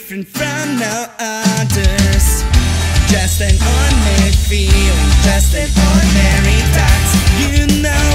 different from no others. Just an ordinary feeling, just an ordinary thought. You know